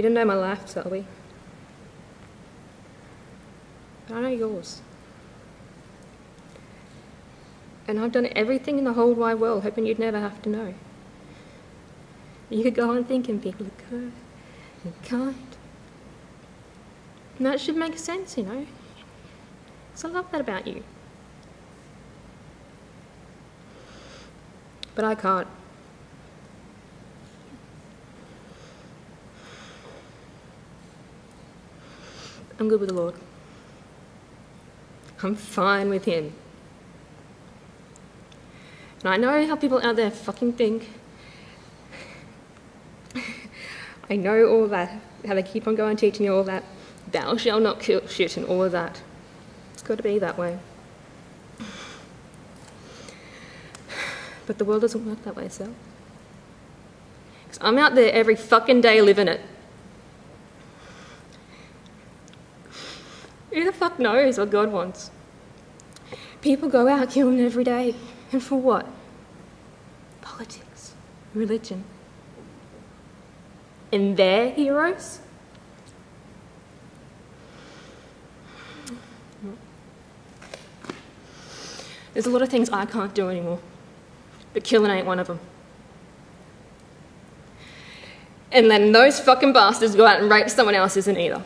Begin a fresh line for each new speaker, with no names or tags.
You didn't know my life, Selby. But I know yours. And I've done everything in the whole wide world hoping you'd never have to know. You could go on thinking people are good and kind. And that should make sense, you know. Because I love that about you. But I can't. I'm good with the Lord. I'm fine with Him. And I know how people out there fucking think. I know all that, how they keep on going teaching you all that. Thou shalt not kill shit and all of that. It's got to be that way. But the world doesn't work that way, so. Because I'm out there every fucking day living it. Who the fuck knows what God wants? People go out killing every day. And for what? Politics, religion. And they're heroes? There's a lot of things I can't do anymore, but killing ain't one of them. And letting those fucking bastards go out and rape someone else isn't either.